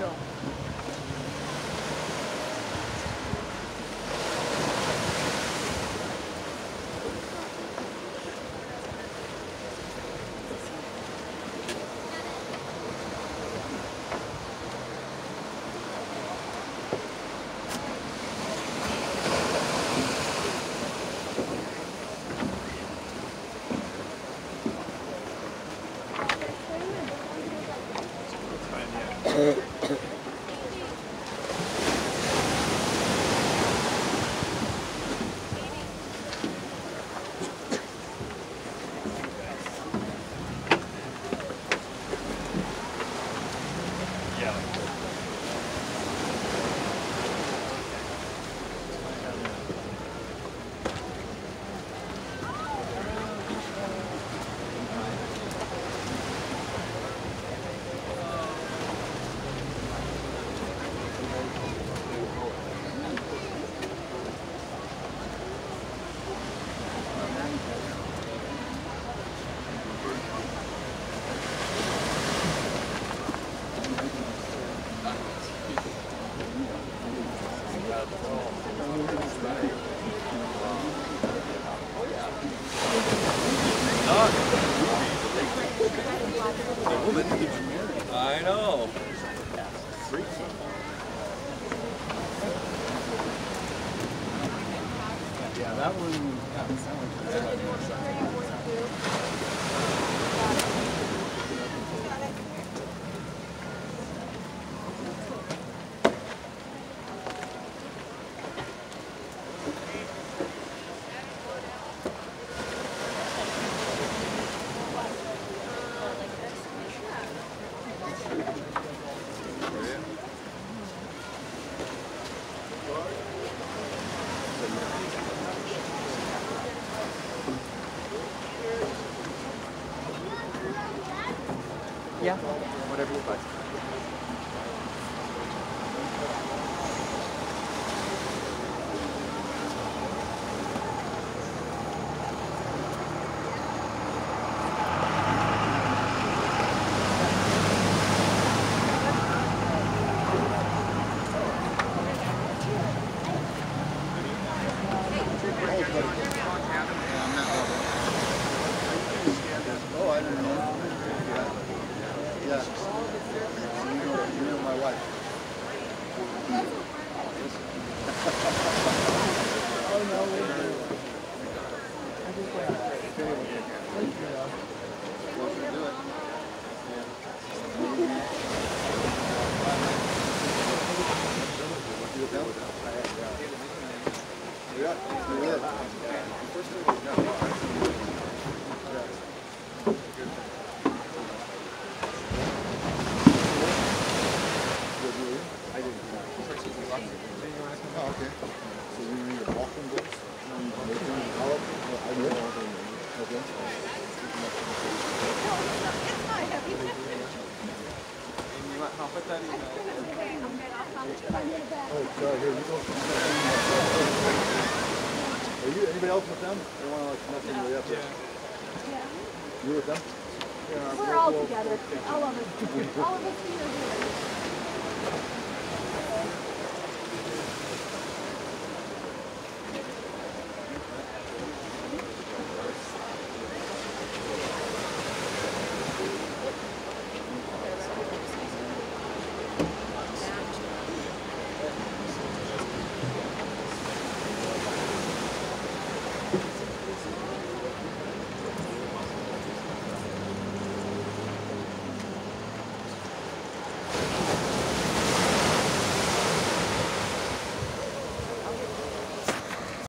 야. Know. Yeah, that one. That Yeah. Whatever you like. Yeah. You know, you my wife. oh, no. I it. Yeah. Yeah. Okay. So you need a walking books? Okay. I'll put that in. Oh, sorry, here, you go. Are you, anybody else with them? To like connect anybody up? Yeah. You with them? We're all together. All of us. All of us here.